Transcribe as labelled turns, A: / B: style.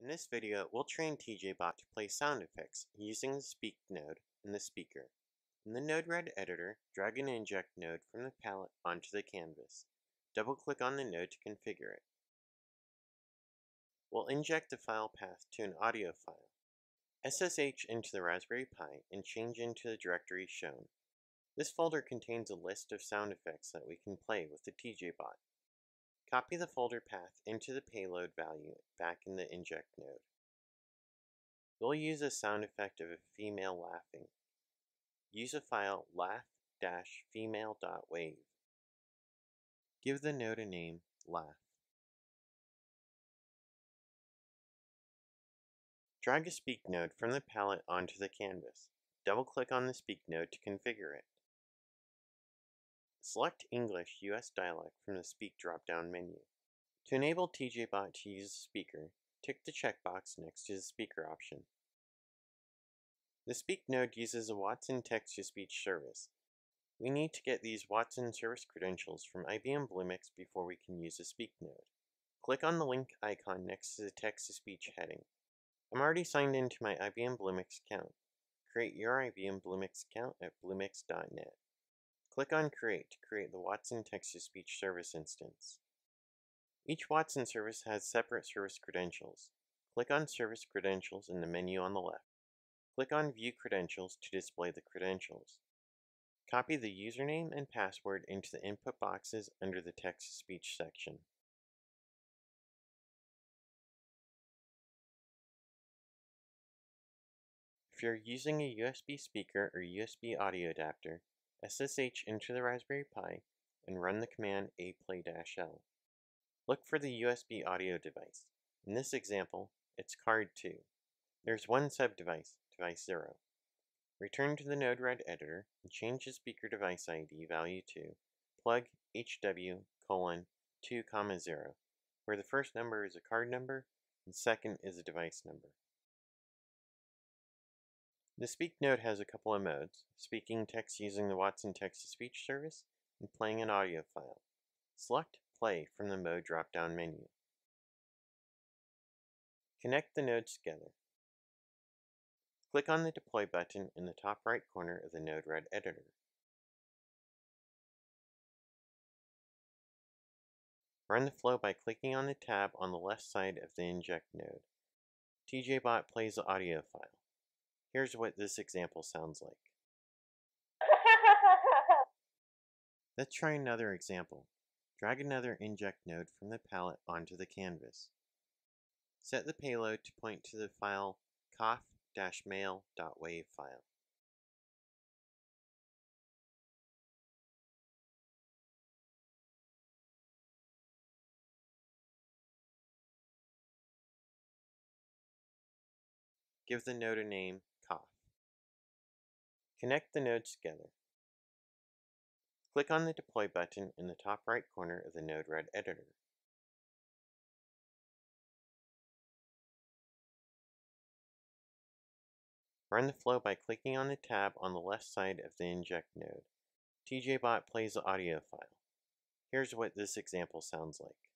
A: In this video, we'll train TJBot to play sound effects using the Speak node in the speaker. In the Node-RED editor, drag an inject node from the palette onto the canvas. Double-click on the node to configure it. We'll inject the file path to an audio file. SSH into the Raspberry Pi and change into the directory shown. This folder contains a list of sound effects that we can play with the TJBot. Copy the folder path into the payload value back in the inject node. We'll use a sound effect of a female laughing. Use a file laugh-female.wave. Give the node a name, laugh. Drag a speak node from the palette onto the canvas. Double-click on the speak node to configure it. Select English US dialect from the Speak drop-down menu. To enable TJBot to use the speaker, tick the checkbox next to the speaker option. The Speak node uses a Watson text-to-speech service. We need to get these Watson service credentials from IBM Bluemix before we can use the Speak node. Click on the link icon next to the text-to-speech heading. I'm already signed into my IBM Bluemix account. Create your IBM Bluemix account at bluemix.net. Click on Create to create the Watson text-to-speech service instance. Each Watson service has separate service credentials. Click on Service Credentials in the menu on the left. Click on View Credentials to display the credentials. Copy the username and password into the input boxes under the text-to-speech section. If you're using a USB speaker or USB audio adapter, SSH into the Raspberry Pi and run the command aplay-l. Look for the USB audio device. In this example, it's card 2. There's one sub-device, device 0. Return to the Node-RED editor and change the speaker device ID value to plug HW colon 2 comma 0, where the first number is a card number and second is a device number. The Speak node has a couple of modes, speaking text using the Watson text-to-speech service and playing an audio file. Select Play from the Mode drop-down menu. Connect the nodes together. Click on the Deploy button in the top right corner of the Node-RED editor. Run the flow by clicking on the tab on the left side of the Inject node. TJBot plays the audio file. Here's what this example sounds like. Let's try another example. Drag another inject node from the palette onto the canvas. Set the payload to point to the file cough-male.wave file. Give the node a name Connect the nodes together. Click on the Deploy button in the top right corner of the Node-RED editor. Run the flow by clicking on the tab on the left side of the Inject node. TJBot plays the audio file. Here's what this example sounds like.